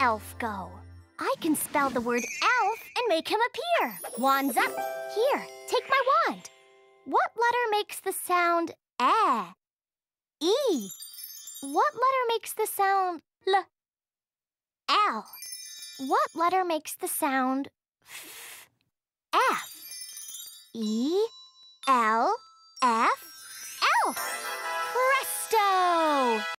elf go? I can spell the word elf and make him appear. Wands up. Here, take my wand. What letter makes the sound eh? E. What letter makes the sound l? L. What letter makes the sound f? F. E. L. F. L.